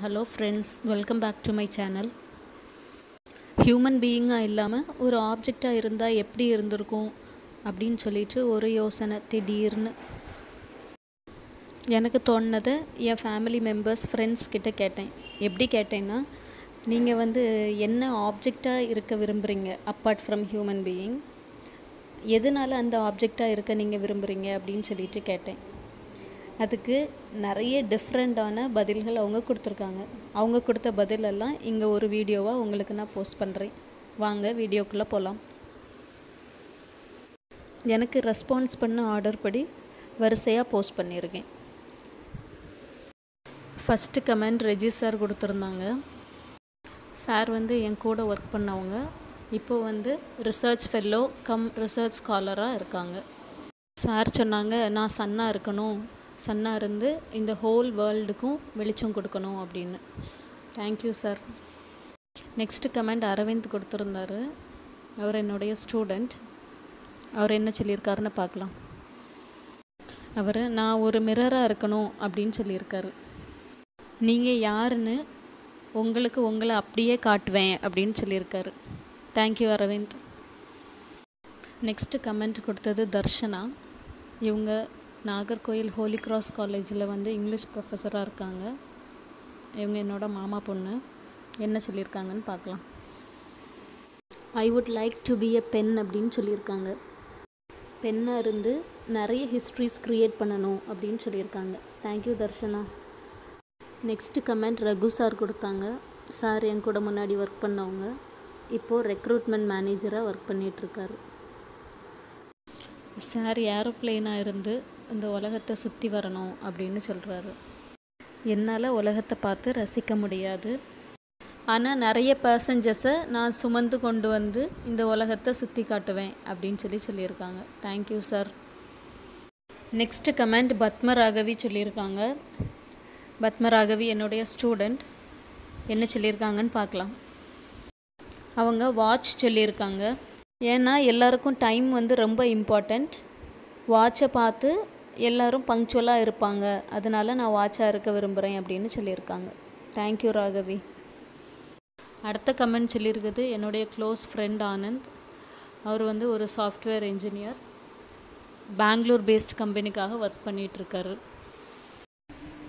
Hello friends welcome back to my channel human பீயிங்காக இல்லாமல் ஒரு ஆப்ஜெக்டாக இருந்தால் எப்படி இருந்திருக்கும் அப்படின்னு சொல்லிட்டு ஒரு யோசனை திடீர்னு எனக்கு தோணுனதை என் ஃபேமிலி மெம்பர்ஸ் ஃப்ரெண்ட்ஸ் கிட்ட கேட்டேன். எப்படி கேட்டேன்னா நீங்கள் வந்து என்ன ஆப்ஜெக்டாக இருக்க விரும்புகிறீங்க அப்பார்ட் ஃப்ரம் ஹியூமன் பீயிங் எதனால் அந்த ஆப்ஜெக்டாக இருக்க நீங்கள் விரும்புகிறீங்க அப்படின்னு சொல்லிட்டு கேட்டேன். அதுக்கு நிறைய டிஃப்ரெண்ட்டான பதில்கள் அவங்க கொடுத்துருக்காங்க. அவங்க கொடுத்த பதிலெல்லாம் இங்கே ஒரு வீடியோவாக உங்களுக்கு நான் போஸ்ட் பண்ணுறேன் வாங்க வீடியோக்குள்ளே போகலாம் எனக்கு ரெஸ்பான்ஸ் பண்ண ஆர்டர் படி வரிசையாக போஸ்ட் பண்ணியிருக்கேன். ஃபஸ்ட்டு கமெண்ட் ரெஜி சார் கொடுத்துருந்தாங்க. சார் வந்து என் கூட ஒர்க் பண்ணவங்க. இப்போ வந்து ரிசர்ச் ஃபெல்லோ கம் ரிசர்ச் ஸ்காலராக இருக்காங்க. சார் சொன்னாங்க நான் சன்னாக இருக்கணும். சன்னாக இருந்து இந்த ஹோல் வேர்ல்டுக்கும் வெளிச்சம் கொடுக்கணும் அப்படின்னு. Thank you sir next comment Aravind கொடுத்துருந்தாரு. அவர் என்னுடைய ஸ்டூடெண்ட் அவர் என்ன சொல்லியிருக்காருன்னு பார்க்கலாம். அவர் நான் ஒரு மிரராக இருக்கணும் அப்படின்னு சொல்லியிருக்காரு. நீங்கள் யாருன்னு உங்களுக்கு உங்களை அப்படியே காட்டுவேன் அப்படின்னு சொல்லியிருக்காரு. தேங்க்யூ அரவிந்த். நெக்ஸ்ட்டு கமெண்ட் கொடுத்தது தர்ஷனா. இவங்க நாகர்கோயில் ஹோலி கிராஸ் காலேஜில் வந்து இங்கிலீஷ் ப்ரொஃபஸராக இருக்காங்க. இவங்க என்னோட மாமா பொண்ணு. என்ன சொல்லியிருக்காங்கன்னு பார்க்கலாம். I would like to be a pen அப்படின்னு சொல்லியிருக்காங்க. பெண்ணாக இருந்து நிறைய ஹிஸ்ட்ரிஸ் க்ரியேட் பண்ணணும் அப்படின்னு சொல்லியிருக்காங்க. Thank you Darshana. Next comment Raghu sir கொடுத்தாங்க. சார் என் கூட முன்னாடி ஒர்க் பண்ணவங்க. இப்போது ரெக்ரூட்மெண்ட் மேனேஜராக ஒர்க் பண்ணிகிட்ருக்காரு சார் ஏரோப்ளேனாக இருந்து இந்த உலகத்தை சுற்றி வரணும் அப்படின்னு சொல்கிறாரு என்னால் உலகத்தை பார்த்து ரசிக்க முடியாது. ஆனால் நிறைய பேசஞ்சர்ஸை நான் சுமந்து கொண்டு வந்து இந்த உலகத்தை சுற்றி காட்டுவேன் அப்படின்னு சொல்லி சொல்லியிருக்காங்க. Thank you sir next comment Padma Raghavi சொல்லியிருக்காங்க. பத்ம ராகவி என்னுடைய ஸ்டூடெண்ட் என்ன சொல்லியிருக்காங்கன்னு பார்க்கலாம். அவங்க வாட்ச் சொல்லியிருக்காங்க. ஏன்னா எல்லாருக்கும் டைம் வந்து ரொம்ப இம்பார்ட்டண்ட் வாட்சை பார்த்து எல்லோரும் பங்க்சுவலாக இருப்பாங்க. அதனால நான் வாட்சாக இருக்க விரும்புகிறேன் அப்படின்னு சொல்லியிருக்காங்க. Thank you Raghavi. அடுத்த கமெண்ட் சொல்லியிருக்குது. என்னுடைய க்ளோஸ் ஃப்ரெண்ட் ஆனந்த். அவர் வந்து ஒரு சாஃப்ட்வேர் இன்ஜினியர் பெங்களூர் பேஸ்ட் கம்பெனிக்காக work பண்ணிகிட்ருக்காரு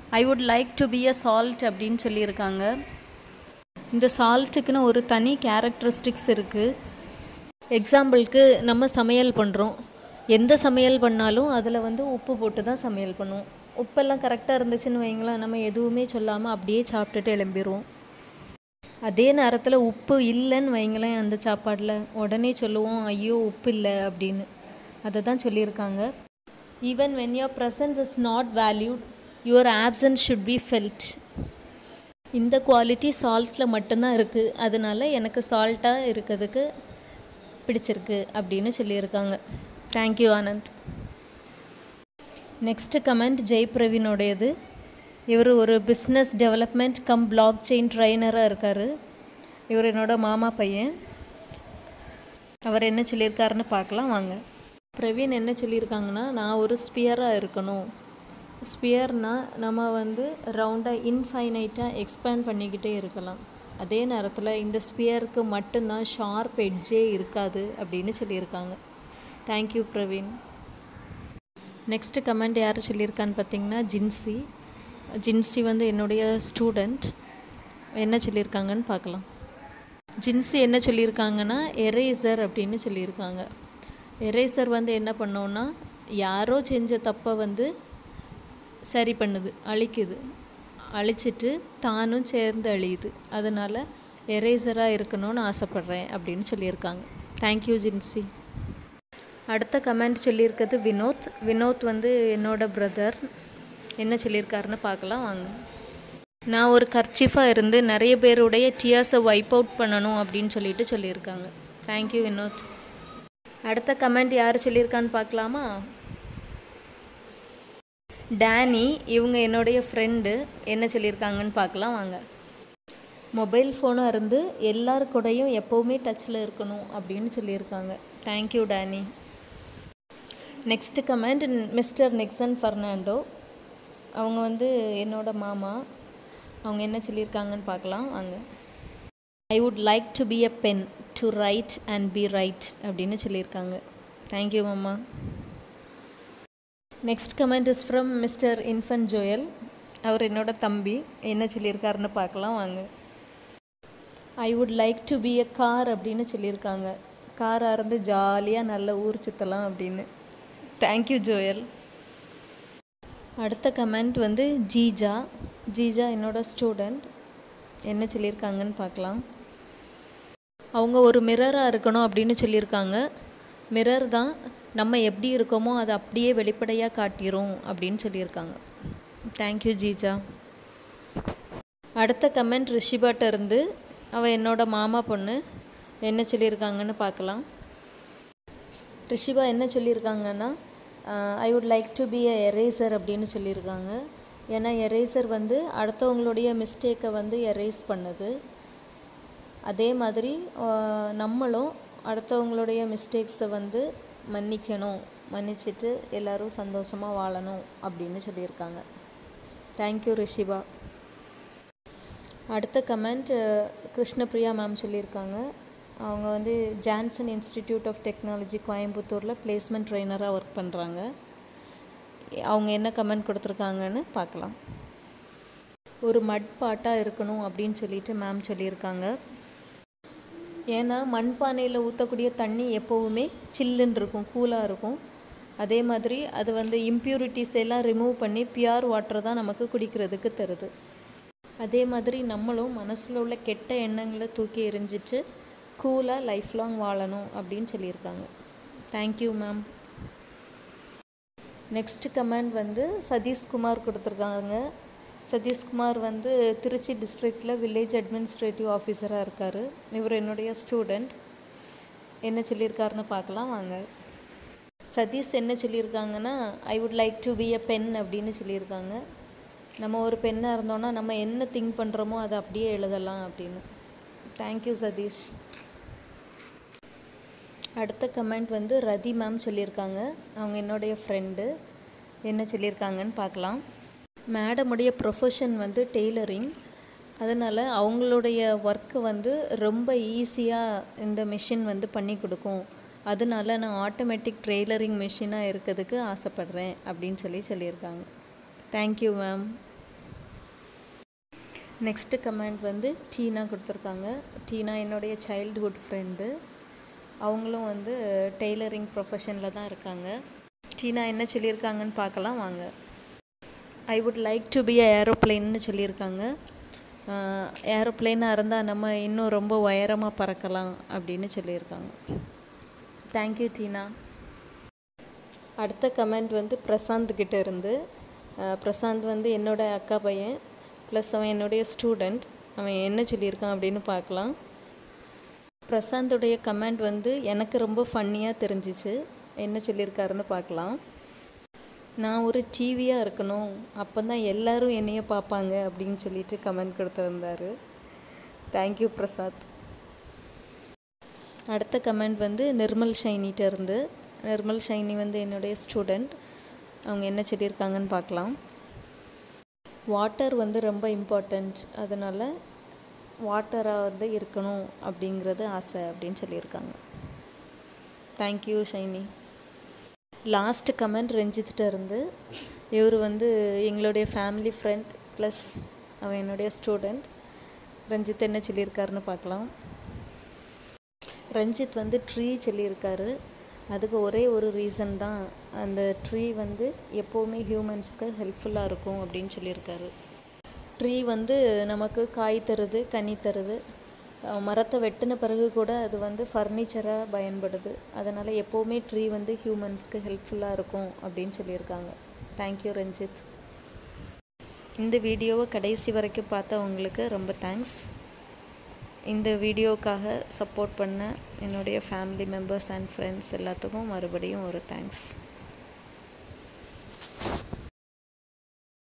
I would like to be a salt அப்படின்னு சொல்லியிருக்காங்க. இந்த சால்ட்டுக்குன்னு ஒரு தனி கேரக்டரிஸ்டிக்ஸ் இருக்குது எக்ஸாம்பிளுக்கு நம்ம சமையல் பண்ணுறோம் எந்த சமையல் பண்ணாலும் அதில் வந்து உப்பு போட்டு தான் சமையல் பண்ணுவோம். உப்பெல்லாம் கரெக்டாக இருந்துச்சுன்னு வைங்களேன் நம்ம எதுவுமே சொல்லாமல் அப்படியே சாப்பிட்டுட்டு எழும்பிடுவோம் அதே நேரத்தில் உப்பு இல்லைன்னு வைங்களேன் அந்த சாப்பாடில். உடனே சொல்லுவோம் ஐயோ உப்பு இல்லை அப்படின்னு. அதை தான் சொல்லியிருக்காங்க. Even when your presence is not valued your absence should be felt இந்த குவாலிட்டி சால்ட்டில் மட்டும்தான் இருக்குது அதனால எனக்கு சால்ட்டாக இருக்கிறதுக்கு பிடிச்சிருக்கு அப்படின்னு சொல்லியிருக்காங்க. Thank you Anand next comment Jai பிரவீனோடையது இவர் ஒரு business development cum block chain ட்ரைனராக இருக்கார். இவர் என்னோட மாமா பையன். அவர் என்ன சொல்லியிருக்காருன்னு பார்க்கலாம் வாங்க. பிரவீன் என்ன சொல்லியிருக்காங்கன்னா நான் ஒரு ஸ்பியராக இருக்கணும். ஸ்பியர்னால் நம்ம வந்து ரவுண்டாக இன்ஃபைனைட்டாக எக்ஸ்பேண்ட் பண்ணிக்கிட்டே இருக்கலாம். அதே நேரத்தில் இந்த ஸ்பியருக்கு மட்டும்தான் ஷார்ப் எட்ஜே இருக்காது அப்படின்னு சொல்லியிருக்காங்க. தேங்க்யூ பிரவீன் நெக்ஸ்ட்டு கமெண்ட் யார் சொல்லியிருக்கான்னு பார்த்தீங்கன்னா ஜின்சி ஜின்சி வந்து என்னுடைய ஸ்டூடெண்ட் என்ன சொல்லியிருக்காங்கன்னு பார்க்கலாம். ஜின்சி என்ன சொல்லியிருக்காங்கன்னா எரேசர் அப்படின்னு சொல்லியிருக்காங்க. எரேசர் வந்து என்ன பண்ணோன்னா யாரோ செஞ்ச தப்பை வந்து சரி பண்ணுது அழிக்குது. அழிச்சிட்டு தானும் சேர்ந்து அழியுது. அதனால் எரேசராக இருக்கணும்னு ஆசைப்பட்றேன் அப்படின்னு சொல்லியிருக்காங்க. தேங்க்யூ ஜின்சி அடுத்த கமெண்ட் சொல்லியிருக்கிறது வினோத். வினோத் வந்து என்னோட பிரதர் என்ன சொல்லியிருக்காருன்னு பார்க்கலாம் வாங்க. நான் ஒரு கர்ச்சிஃபாக இருந்து நிறைய பேருடைய டியாஸை வைப் அவுட் பண்ணணும் அப்படின்னு சொல்லிட்டு சொல்லியிருக்காங்க. Thank you Vinod. அடுத்த கமெண்ட் யார் சொல்லியிருக்கான்னு பார்க்கலாமா? டேனி இவங்க என்னுடைய ஃப்ரெண்டு என்ன சொல்லியிருக்காங்கன்னு பார்க்கலாம் வாங்க. மொபைல் ஃபோனாக இருந்து எல்லார் கூடயும் எப்போவுமே டச்சில் இருக்கணும் அப்படின்னு சொல்லியிருக்காங்க. Thank you Danny. Next comment mister Nixon Fernando அவங்க வந்து என்னோட மாமா. அவங்க என்ன சொல்லியிருக்காங்கன்னு பார்க்கலாம் வாங்க. I would like to be a pen to write and be right அப்படின்னு சொல்லியிருக்காங்க. தேங்க்யூ மாமா. Next comment is from mister இன்ஃபன் Joel அவர் என்னோட தம்பி என்ன சொல்லியிருக்காருன்னு பார்க்கலாம் வாங்க. I would like to be a car அப்படின்னு சொல்லியிருக்காங்க. காராக இருந்து ஜாலியாக நல்ல ஊர் சுற்றலாம் அப்படின்னு. தேங்க்யூ ஜோயல் அடுத்த கமெண்ட் வந்து ஜீஜா. ஜீஜா என்னோட ஸ்டூடெண்ட் என்ன சொல்லியிருக்காங்கன்னு பார்க்கலாம். அவங்க ஒரு மிரராக இருக்கணும் அப்படின்னு சொல்லியிருக்காங்க. மிரர் தான் நம்ம எப்படி இருக்கோமோ அதை அப்படியே வெளிப்படையாக காட்டிரும் அப்படின்னு சொல்லியிருக்காங்க. Thank you Jeeja. அடுத்த கமெண்ட் ரிஷிபாட்ட இருந்து அவள் என்னோட மாமா பொண்ணு என்ன சொல்லியிருக்காங்கன்னு பார்க்கலாம். ரிஷிபா என்ன சொல்லியிருக்காங்கன்னா I would like to be a eraser அப்படின்னு சொல்லியிருக்காங்க. ஏன்னா எரேசர் வந்து அடுத்தவங்களுடைய மிஸ்டேக்கை வந்து எரேஸ் பண்ணுது. அதே மாதிரி uh, நம்மளும் அடுத்தவங்களுடைய மிஸ்டேக்ஸை வந்து மன்னிக்கணும். மன்னிச்சிட்டு எல்லாரும் சந்தோஷமாக வாழணும் அப்படின்னு சொல்லியிருக்காங்க. Thank you Rishiba. அடுத்த கமெண்ட் uh, கிருஷ்ணபிரியா மேம் சொல்லியிருக்காங்க. அவங்க வந்து ஜான்சன் இன்ஸ்டிடியூட் ஆஃப் டெக்னாலஜி கோயம்புத்தூரில் பிளேஸ்மெண்ட் ட்ரெயினராக ஒர்க் பண்ணுறாங்க அவங்க என்ன கமெண்ட் கொடுத்துருக்காங்கன்னு பார்க்கலாம். ஒரு மட் பாட்டாக இருக்கணும் அப்படின்னு சொல்லிட்டு மேம் சொல்லியிருக்காங்க. ஏன்னா மண்பானையில் ஊற்றக்கூடிய தண்ணி எப்போவுமே சில்லுன்னு இருக்கும் கூலாக இருக்கும். அதே மாதிரி அது வந்து இம்ப்யூரிட்டிஸ் எல்லாம் ரிமூவ் பண்ணி பியூர் வாட்டர் தான் நமக்கு குடிக்கிறதுக்கு தருது. அதே மாதிரி நம்மளும் மனசில் உள்ள கெட்ட எண்ணங்களை தூக்கி எறிஞ்சிட்டு கூலாக லைஃப் லாங் வாழணும் அப்படின்னு சொல்லியிருக்காங்க. தேங்க்யூ மேம் நெக்ஸ்ட் கமெண்ட் வந்து சதீஷ்குமார் கொடுத்துருக்காங்க. சதீஷ்குமார் வந்து திருச்சி டிஸ்ட்ரிக்டில் வில்லேஜ் அட்மினிஸ்ட்ரேட்டிவ் ஆஃபீஸராக இருக்கார். இவர் என்னுடைய ஸ்டூடெண்ட் என்ன சொல்லியிருக்காருன்னு பார்க்கலாம் வாங்க. சதீஷ் என்ன சொல்லியிருக்காங்கன்னா I would like to be a pen அப்படின்னு சொல்லியிருக்காங்க. நம்ம ஒரு பெண்ணாக இருந்தோன்னா நம்ம என்ன திங்க் பண்ணுறோமோ அதை அப்படியே எழுதலாம் அப்படின்னு. Thank you Sathish. அடுத்த கமெண்ட் வந்து ரதி மேம் சொல்லியிருக்காங்க. அவங்க என்னுடைய ஃப்ரெண்டு என்ன சொல்லியிருக்காங்கன்னு பார்க்கலாம். மேடமுடைய ப்ரொஃபஷன் வந்து டெய்லரிங் அதனால் அவங்களுடைய ஒர்க்கு வந்து ரொம்ப ஈஸியாக இந்த மிஷின் வந்து பண்ணி கொடுக்கும். அதனால நான் ஆட்டோமேட்டிக் ட்ரெய்லரிங் மிஷினாக இருக்கிறதுக்கு ஆசைப்பட்றேன் அப்படின்னு சொல்லி சொல்லியிருக்காங்க. தேங்க்யூ மேம் நெக்ஸ்ட்டு கமெண்ட் வந்து டீனா கொடுத்துருக்காங்க. டீனா என்னுடைய சைல்டுஹுட் ஃப்ரெண்டு அவங்களும் வந்து டெய்லரிங் ப்ரொஃபஷனில் தான் இருக்காங்க. டீனா என்ன சொல்லியிருக்காங்கன்னு பார்க்கலாம் வாங்க. I would like to be a ஏரோப்ளேன்னு சொல்லியிருக்காங்க. ஏரோப்ளேனாக இருந்தால் நம்ம இன்னும் ரொம்ப உயரமாக பறக்கலாம் அப்படின்னு சொல்லியிருக்காங்க. தேங்க்யூ டீனா அடுத்த கமெண்ட் வந்து பிரசாந்த் கிட்ட இருந்து. பிரசாந்த் வந்து என்னோட அக்கா பையன் ப்ளஸ் அவன் என்னுடைய ஸ்டூடெண்ட் அவன் என்ன சொல்லியிருக்கான் அப்படின்னு பார்க்கலாம். பிரசாந்தோடைய கமெண்ட் வந்து எனக்கு ரொம்ப ஃபன்னியாக தெரிஞ்சிச்சு. என்ன சொல்லியிருக்காருன்னு பார்க்கலாம். நான் ஒரு டிவியாக இருக்கணும். அப்போ தான் எல்லோரும் என்னைய பார்ப்பாங்க அப்படின்னு சொல்லிட்டு கமெண்ட் கொடுத்துருந்தாரு. தேங்க்யூ பிரசாத் அடுத்த கமெண்ட் வந்து நிர்மல் ஷைனிகிட்ட இருந்து. நிர்மல் ஷைனி வந்து என்னுடைய ஸ்டூடெண்ட். அவங்க என்ன சொல்லியிருக்காங்கன்னு பார்க்கலாம். வாட்டர் வந்து ரொம்ப இம்பார்ட்டண்ட் அதனால் வாட்டராக வந்து இருக்கணும் அப்படிங்கிறது ஆசை அப்படின்னு சொல்லியிருக்காங்க. Thank you Shiny. Last comment ரஞ்சித்கிட்ட இருந்து இவர் வந்து எங்களுடைய ஃபேமிலி ஃப்ரெண்ட் ப்ளஸ் அவன் என்னுடைய ஸ்டூடெண்ட் ரஞ்சித் என்ன சொல்லியிருக்காருன்னு பார்க்கலாம். ரஞ்சித் வந்து ட்ரீ சொல்லியிருக்காரு. அதுக்கு ஒரே ஒரு ரீசன் தான். அந்த ட்ரீ வந்து எப்போவுமே ஹியூமன்ஸ்க்கு ஹெல்ப்ஃபுல்லாக இருக்கும் அப்படின்னு சொல்லியிருக்காரு. ட்ரீ வந்து நமக்கு காய் தருது கனி தருது. மரத்தை வெட்டின பிறகு கூட அது வந்து ஃபர்னிச்சராக பயன்படுது. அதனால் எப்போவுமே ட்ரீ வந்து ஹியூமன்ஸ்க்கு ஹெல்ப்ஃபுல்லாக இருக்கும் அப்படின்னு சொல்லியிருக்காங்க. தேங்க்யூ ரஞ்சித் இந்த வீடியோவை கடைசி வரைக்கும் பார்த்தவங்களுக்கு ரொம்ப தேங்க்ஸ் இந்த வீடியோக்காக சப்போர்ட் பண்ண என்னுடைய ஃபேமிலி மெம்பர்ஸ் அண்ட் ஃப்ரெண்ட்ஸ் எல்லாத்துக்கும் மறுபடியும் ஒரு தேங்க்ஸ்